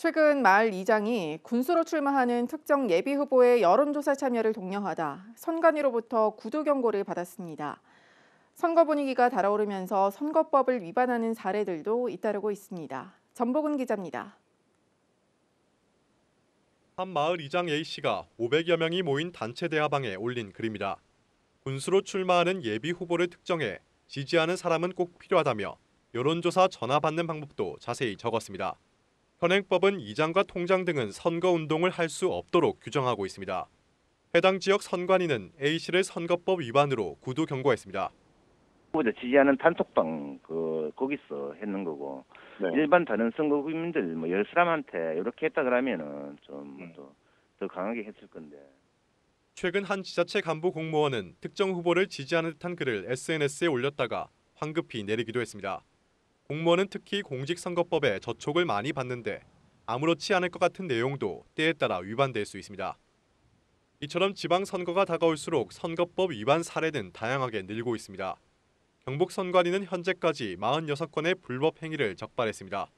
최근 마을 이장이 군수로 출마하는 특정 예비 후보의 여론조사 참여를 독려하다 선관위로부터 구두 경고를 받았습니다. 선거 분위기가 달아오르면서 선거법을 위반하는 사례들도 잇따르고 있습니다. 전복은 기자입니다. 한 마을 이장 A씨가 500여 명이 모인 단체 대화방에 올린 글입니다. 군수로 출마하는 예비 후보를 특정해 지지하는 사람은 꼭 필요하다며 여론조사 전화 받는 방법도 자세히 적었습니다. 현행법은 이장과 통장 등은 선거운동을 할 수 없도록 규정하고 있습니다. 해당 지역 선관위는 A씨를 선거법 위반으로 구두 경고했습니다. 후보자 지지하는 단톡방 그 거기서 했는 거고 네. 일반 다른 선거 국민들 뭐 열 사람한테 이렇게 했다 그러면은 좀 음. 더더 강하게 했을 건데 최근 한 지자체 간부 공무원은 특정 후보를 지지하는 듯한 글을 SNS에 올렸다가 황급히 내리기도 했습니다. 공무원은 특히 공직선거법에 저촉을 많이 받는데 아무렇지 않을 것 같은 내용도 때에 따라 위반될 수 있습니다. 이처럼 지방선거가 다가올수록 선거법 위반 사례는 다양하게 늘고 있습니다. 경북선관위는 현재까지 46건의 불법 행위를 적발했습니다.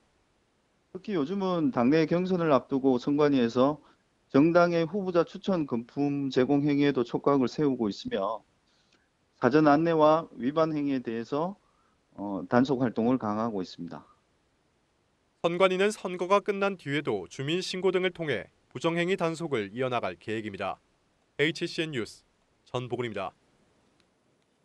특히 요즘은 당내 경선을 앞두고 선관위에서 정당의 후보자 추천 금품 제공 행위에도 촉각을 세우고 있으며 사전 안내와 위반 행위에 대해서 어, 단속 활동을 강화하고 있습니다. 선관위는 선거가 끝난 뒤에도 주민 신고 등을 통해 부정행위 단속을 이어나갈 계획입니다. HCN 뉴스 전보근입니다.